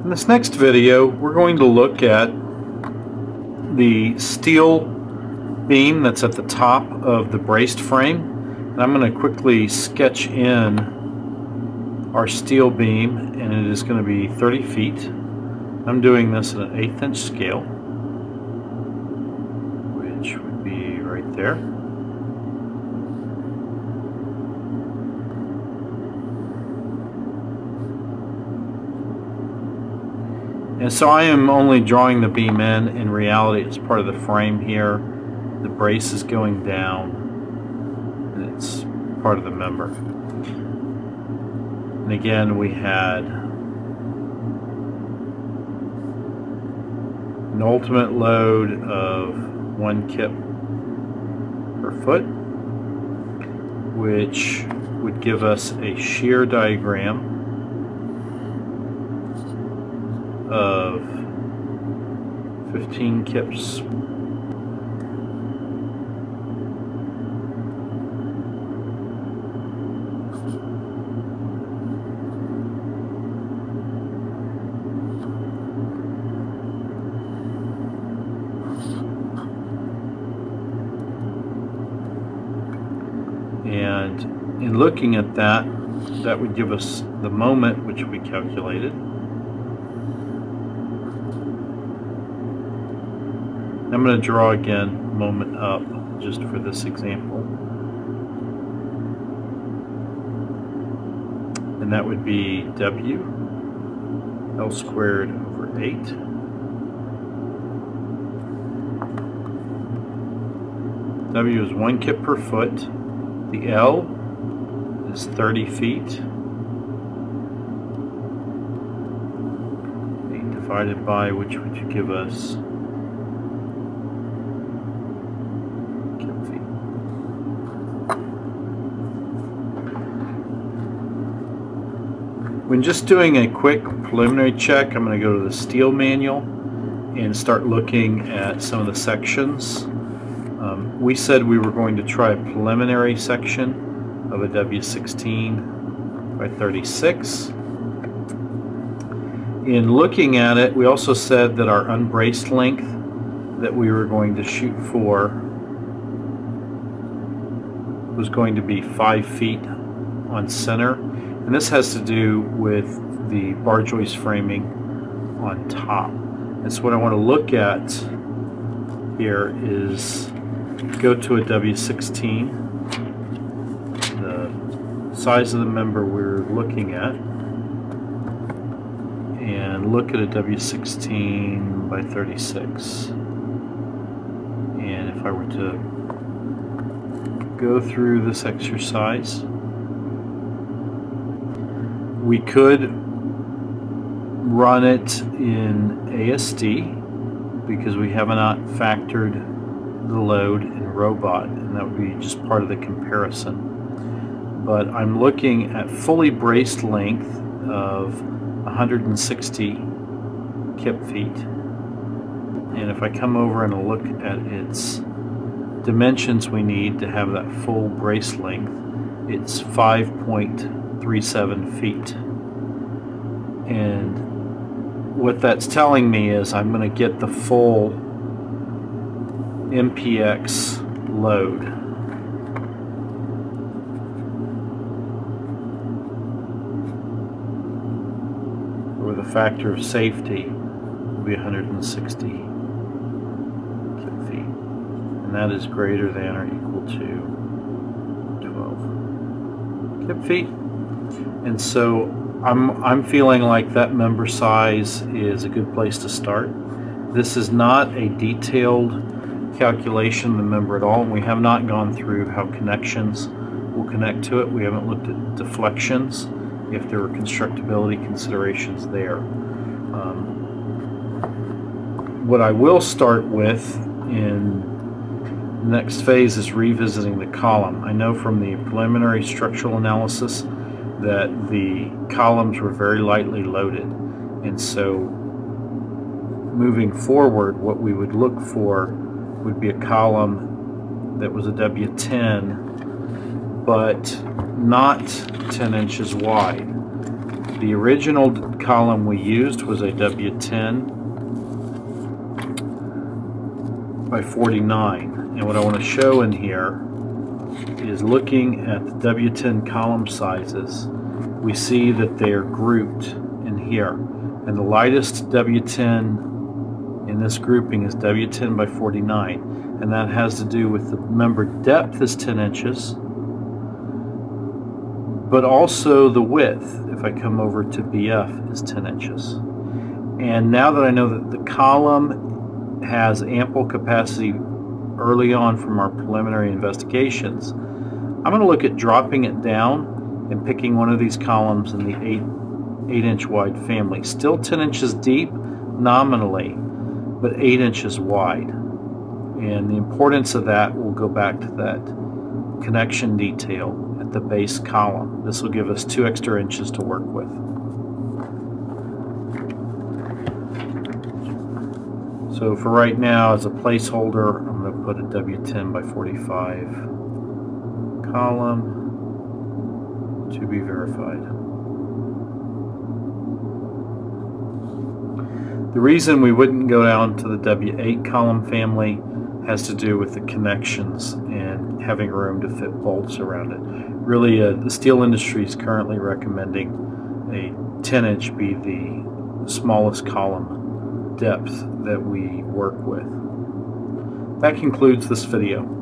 In this next video, we're going to look at the steel beam that's at the top of the braced frame. And I'm going to quickly sketch in our steel beam, and it is going to be 30 feet. I'm doing this at an eighth inch scale, which would be right there. And so I am only drawing the beam in. In reality, it's part of the frame here. The brace is going down. And it's part of the member. And again, we had an ultimate load of one kip per foot, which would give us a shear diagram of 15 kips. And in looking at that, that would give us the moment which we calculated. I'm going to draw again moment up just for this example. And that would be W L squared over 8. W is 1 kip per foot. The L is 30 feet. 8 divided by which would give us When just doing a quick preliminary check, I'm going to go to the steel manual and start looking at some of the sections. Um, we said we were going to try a preliminary section of a W16 by 36. In looking at it, we also said that our unbraced length that we were going to shoot for was going to be 5 feet on center and this has to do with the bar joist framing on top. And so what I want to look at here is go to a W16, the size of the member we're looking at, and look at a W16 by 36. And if I were to go through this exercise, we could run it in ASD because we have not factored the load in robot and that would be just part of the comparison. But I'm looking at fully braced length of 160 kip feet. And if I come over and look at its dimensions we need to have that full brace length it's 5.0 37 feet. And what that's telling me is I'm going to get the full MPX load. Or the factor of safety will be 160 feet. And that is greater than or equal to 12 kip feet. And so I'm, I'm feeling like that member size is a good place to start. This is not a detailed calculation of the member at all. We have not gone through how connections will connect to it. We haven't looked at deflections, if there were constructability considerations there. Um, what I will start with in the next phase is revisiting the column. I know from the preliminary structural analysis that the columns were very lightly loaded. And so moving forward, what we would look for would be a column that was a W10, but not 10 inches wide. The original column we used was a W10 by 49. And what I want to show in here is looking at the W10 column sizes, we see that they are grouped in here. And the lightest W10 in this grouping is W10 by 49. And that has to do with the member depth is 10 inches, but also the width, if I come over to BF, is 10 inches. And now that I know that the column has ample capacity early on from our preliminary investigations, I'm going to look at dropping it down and picking one of these columns in the 8, 8 inch wide family. Still 10 inches deep nominally, but 8 inches wide. And the importance of that will go back to that connection detail at the base column. This will give us two extra inches to work with. So for right now, as a placeholder, Put a W10 by 45 column to be verified. The reason we wouldn't go down to the W8 column family has to do with the connections and having room to fit bolts around it. Really, uh, the steel industry is currently recommending a 10 inch be the smallest column depth that we work with. That concludes this video.